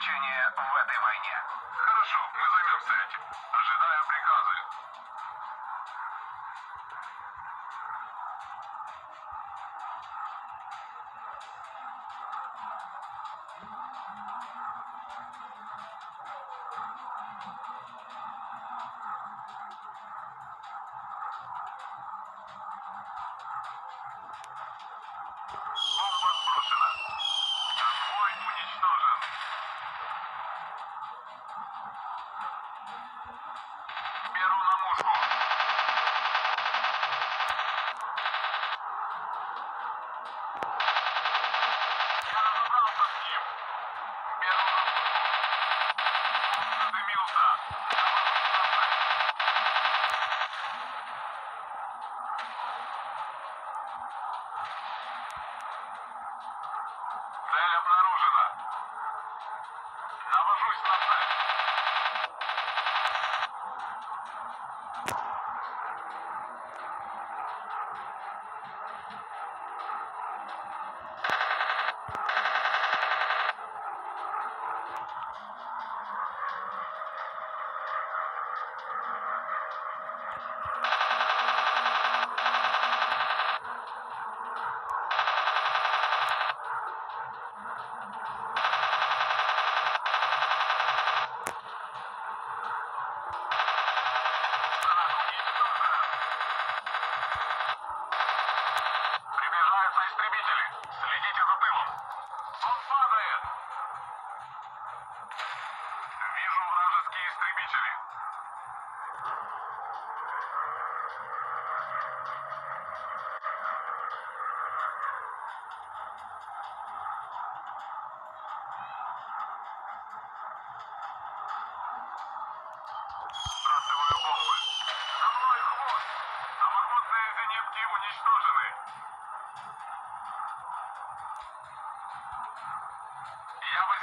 значение в этой войне. Хорошо, мы займемся этим. Ожидаю приказы. Бомба сброшена. Конвой уничтожен.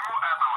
to everyone.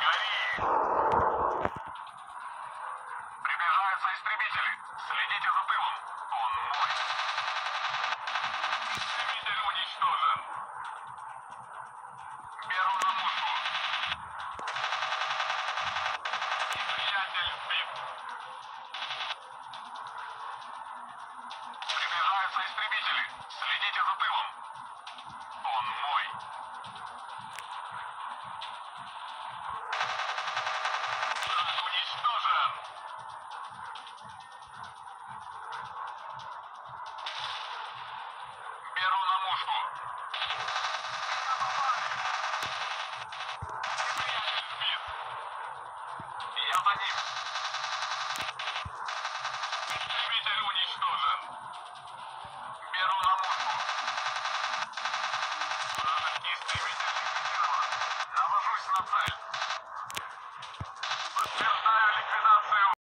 Горит! Vamos, vamos.